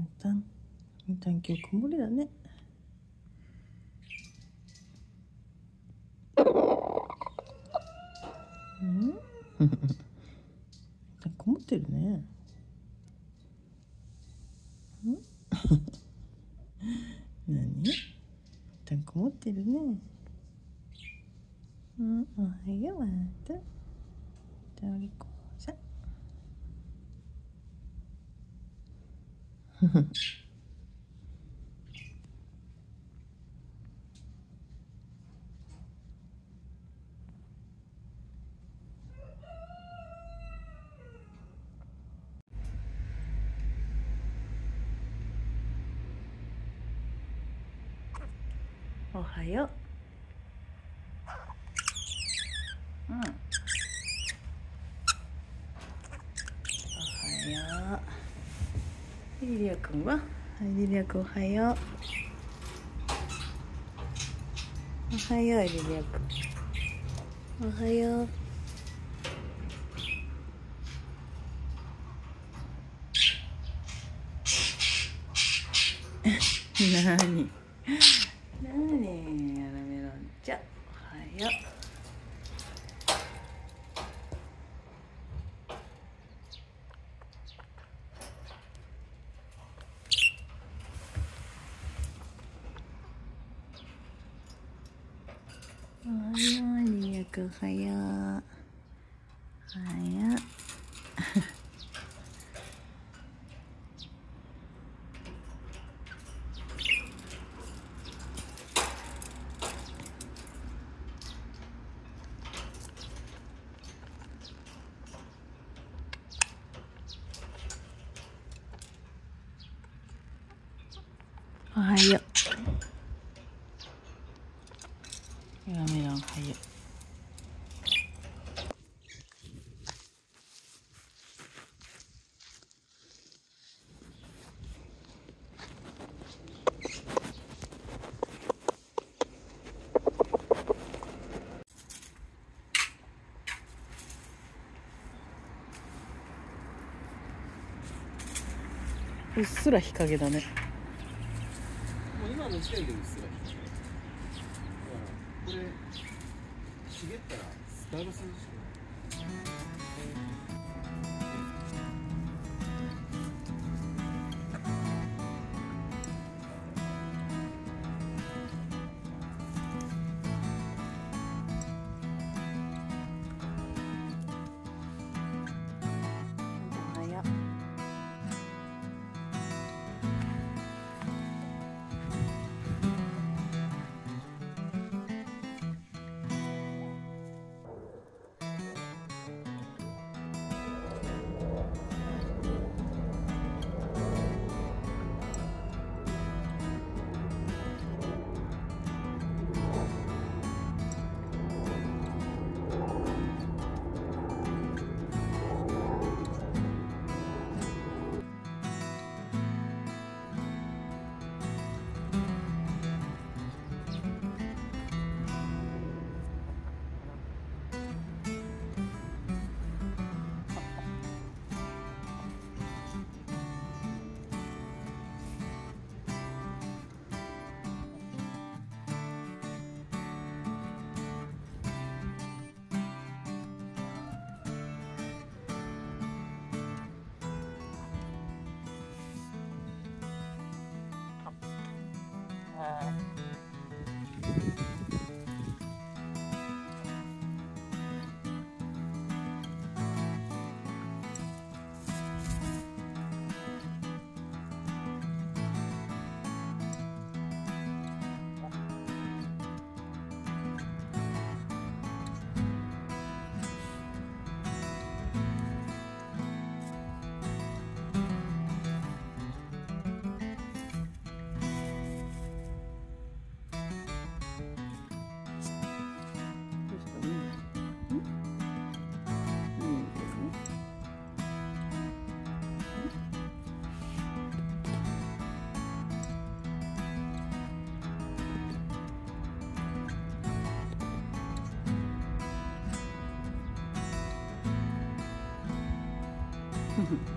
んたんあんたん今日曇りだね。うんあんたん曇ってるねん何あんたん曇ってるねうんおはようあんたじゃあおりこさんおはよう。うん。おはよう。リリアくんは？はい、リリアくんおはよう。おはよう、リリアくん。おはよう。なになにやらメロンちゃんおはようおはようリリアくんおはようおはようおはよう。やめろ、おはよう。っすら日陰だね。もう今の時点でうっすら日陰だからこれ茂ったらだいぶ涼しくなる hall. Mm-hmm.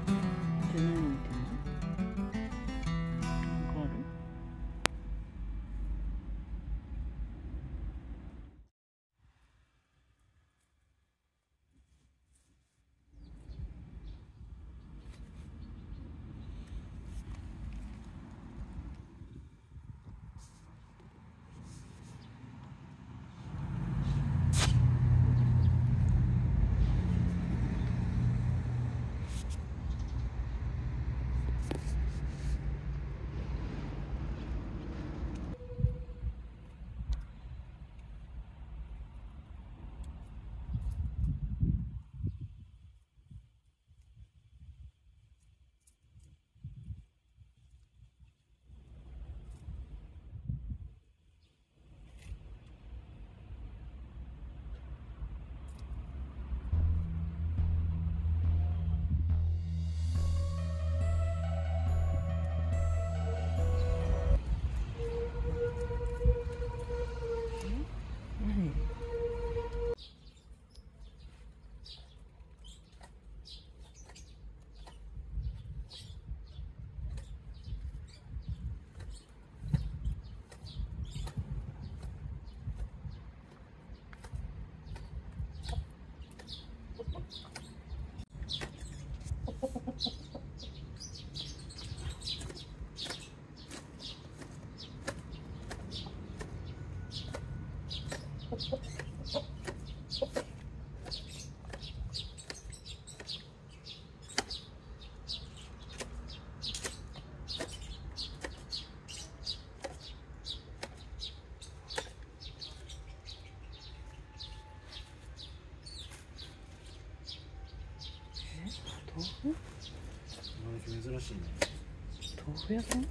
屋さん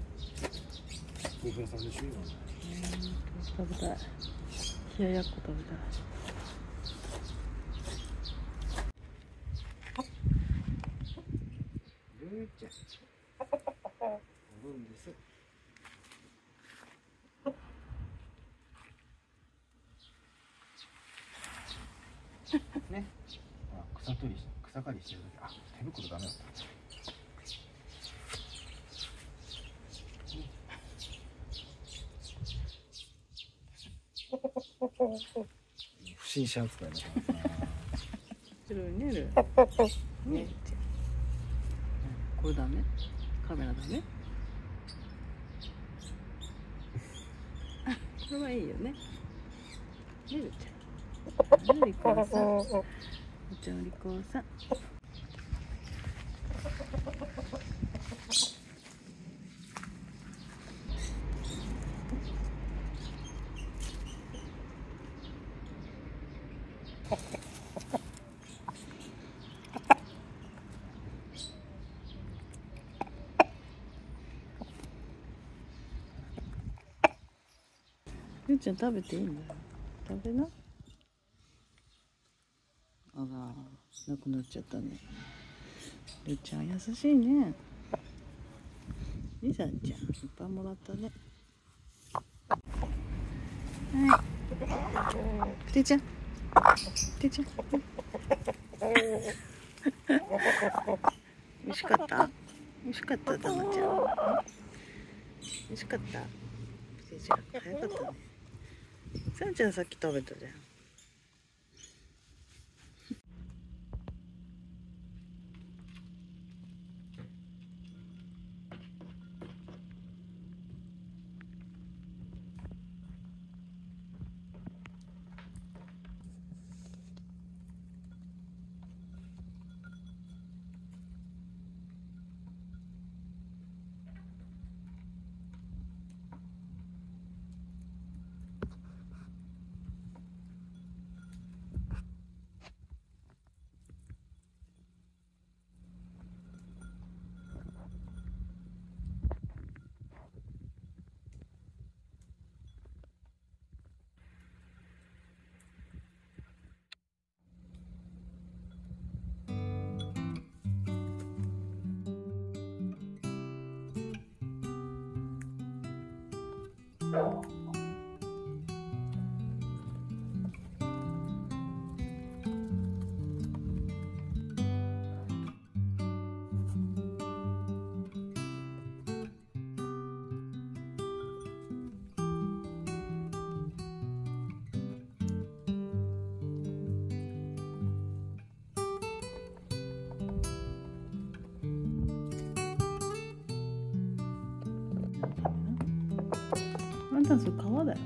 豆腐屋さんでしょ今。食べたい。冷ややっこ食べたいルーちゃんおるんですねあ草取りし草刈りしてる時あ手袋ダメだった不審者扱いな白いねるねこれダメカメラダメこれはいいよねねるちゃん。ねりこさん。おちゃん。りこさん。ゆうちゃん食べていいんだよ食べな。あらなくなっちゃったね。ゆうちゃん優しいね。いいじゃんちゃんいっぱいもらったね。はい。ふてちゃん。てちゃん。美味しかった？美味しかったたまちゃん。美味しかった。ふてちゃん早かったね。さんちゃんさっき食べたじゃん。Bye. あんたそれ川だよ